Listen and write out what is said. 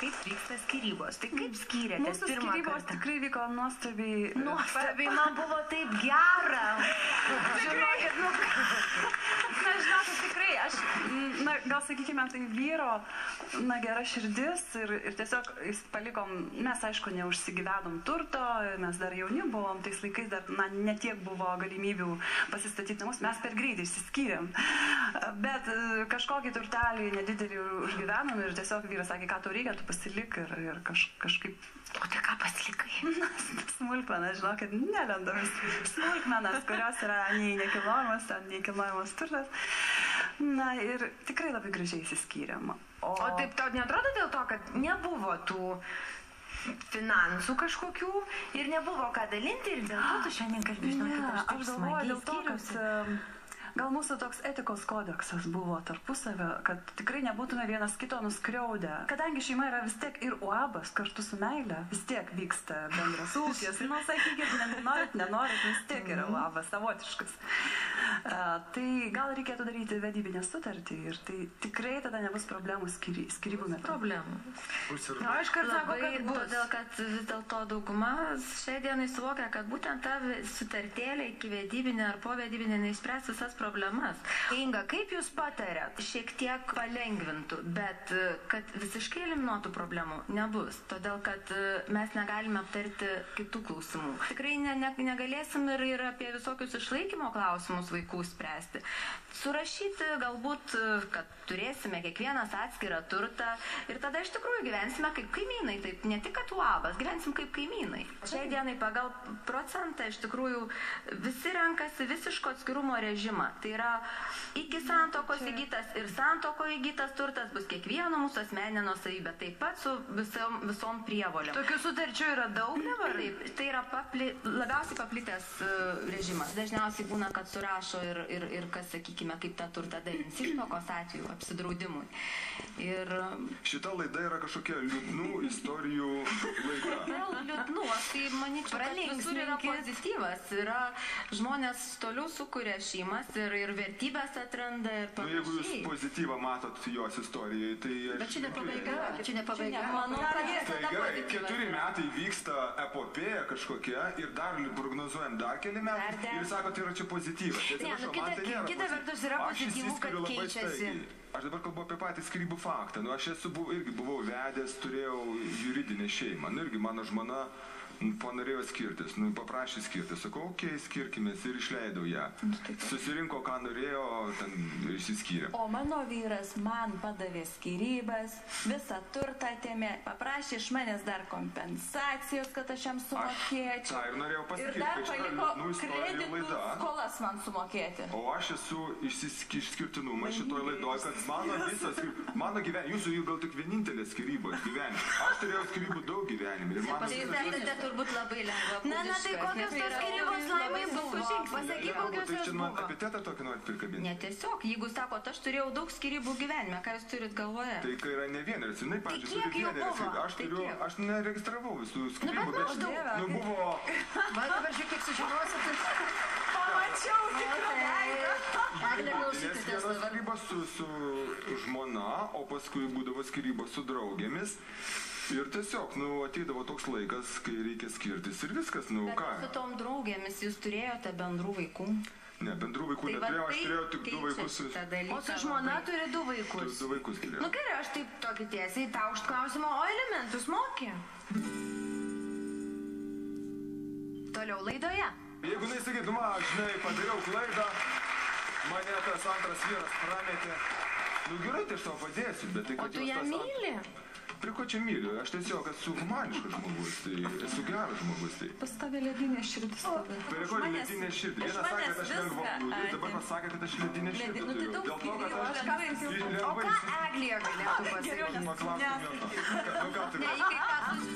kaip vyksta skirybos. Tai kaip skyrėtės Mūsų skirybos kartą? tikrai vyko nuostabiai. Nuostabiai, man buvo taip gera. Žinokit, nu, žinokit, tikrai, aš, na, gal sakykime, tai vyro, na, gera širdis ir, ir tiesiog jis palikom, mes aišku, neužsigyvenom turto, mes dar jauni buvom, tais laikais dar, na, netiek buvo galimybių pasistatyti namus, mes per greitai išsiskyrėm. Bet e, kažkokį turtelį nedidelį užgyvenom ir tiesiog vyras sakė, ką tau reikia, tu pasilik ir, ir kaž, kažkaip O tai ką pasilikai? smulkmenas, žinokit, nelendam smulkmenas, kurios yra nei nekilnojamas, ten nei kilnojamas turtas. Na ir tikrai labai gražiai įsiskyrėm. O, O taip tau netrodo dėl to, kad nebuvo tų finansų kažkokių ir nebuvo ką dalinti ir dėl to tu šiandien kalbė, žinokit, ne, aš aš galvoju dėl to, kad gal mūsų toks etikos kodeksas buvo tarpusavio, kad tikrai nebūtume vienas kito nuskriaudę. Kadangi šeima yra vis tiek ir uabas kartu su meile, vis tiek vyksta bendras ūkis. Nu, sakykit, ne- norit, nenorit, vis tiek yra uabas savotiškas. A, tai gal reikėtų daryti vedybinę sutartį ir tai tikrai tada nebus problemų skiri, skirybų metu. Problemų. Na, aš kartu sakau, kad bus. todėl kad vis dėlto dauguma šiai dienai suvokia, kad būtent ta sutartėlė iki vedybinė ar po vedybinė neišspręs visas problemas. Inga, kaip jūs patarėt? Šiek tiek palengvintų, bet e, kad visiškai eliminuotų problemų nebus, todėl kad e, mes negalime aptarti kitų klausimų. Tikrai ne, ne, negalėsim ir, ir apie visokius išlaikymo klausimus vaikų spręsti. Surašyti galbūt, e, kad turėsime kiekvienas atskirą turtą ir tada iš tikrųjų gyvensime kaip kaimynai, taip ne tik kad uabas, gyvensim kaip kaimynai. Šiai dienai pagal procentą iš tikrųjų visi renkasi visiško atskirumo režimą. Tai yra iki santokos įgytas ir santoko įgytas turtas bus kiekvieno mūsų asmeninė nusavybė, taip pat su visom, visom prievolėm. Tokių sutarčių yra daug dabar? Taip, tai yra papli, labiausiai paplitęs uh, režimas. Dažniausiai būna, kad surašo ir, ir, ir kas, sakykime, kaip tą turtą dalins išmokos atveju, apsidraudimui. Ir Šita laida yra kažkokia liūdnų istorijų laida. Aš tai manyčiau, kad visur yra pozityvas. Yra žmonės toliau sukuria šeimas ir, ir vertybės atranda ir Nu, jeigu jūs panašiai. pozityvą matot jos istorijai, tai... aš- Bet čia ne pabaiga, čia ne pabaiga. Manau, kad Tai visada gerai, pozityvas. keturi metai vyksta epopėja kažkokia ir dar prognozuojant dar keli metai Dar dešimt. ir sakot, tai yra čia pozityvas. Tai Ne, nu, kita- tai kita pozityv- vertus yra Aš pozityvu, kad keičiasi. staigiai. Aš dabar kalbu apie patį skirybų faktą. Nu, aš esu buvau, irgi buvau vedęs, turėjau juridinę šeimą. Nu, irgi mano žmona panorėjo skirtis, nu, paprašė skirtis. Sakau, okei, okay, skirkimės ir išleidau ją. Susirinko, ką norėjo, ten ir išsiskyrė. O mano vyras man padavė skirybas, visą turtą atėmė, paprašė iš manęs dar kompensacijos, kad aš jam Aš sumokėčiau. tą ir norėjau Ir pasakyti, dar čia yra paliko liūdnų istorijų kreditų skolas man sumokėti. O aš esu išsisk- išskirtinumas šitoj laidoj, kad mano visas, mano gyvenimas, jūsų jų gal tik vienintelė skirybos gyvenime. Aš turėjau skirybų daug gyvenime. Ir mano Tai jūs visas- esate turbūt labai lengva. Na, na, tai kokios tos skirybos laimai buvo? Pasakyk, kokios tai jos man buvo. epitetą tokį norit prikabinti. Ne tiesiog, jeigu sakot, aš turėjau daug skirybų gyvenime, ką jūs turit galvoje? Tai kai yra ne vieneris, jinai, pavyzdžiui, kiek turi jų vieneris. buvo? Aš Tai turiu, kiek? aš neregistravau visų skirybų, bet maždaug. nu buvo, Va dabar šiek tiek sužinosit. Pamačiau, Eglė, Nes klausykitės vienos dabar. skirybos su, su žmona, o paskui būdavo skirybos su draugėmis. Ir tiesiog, nu, ateidavo toks laikas, kai reikia skirtis ir viskas, nu, Bet ką. su tom draugėmis jūs turėjote bendrų vaikų. Ne, bendrų vaikų Tai neturėjau, aš tai turėjau tik du vaikus. O su žmona labai. turi du vaikus. du vaikus turėjau. Nu gerai, aš taip tokį tiesiai tau už klausimą, o elementus mokė. Toliau laidoje. Jeigu jis sakytų, man, žinai, padariau klaidą, mane tas antras vyras prametė. Nu gerai, tai aš tau padėsiu, bet tai O kad tu jos ją myli? Prie ko čia myliu? Aš tiesiog esu humaniškas žmogus, tai esu geras žmogus. Tai. Pas tave ledinė širdis. Prie ko manęs- ledinė širdį? iš Vienas sakė, kad aš lengva plūdžiu, dabar pasakė, kad aš ledinė širdį Ledinė- nu, tai daug to, kad aš ir O ką Eglė galėtų pasakyti? Ką tu Ne, kai ką sus-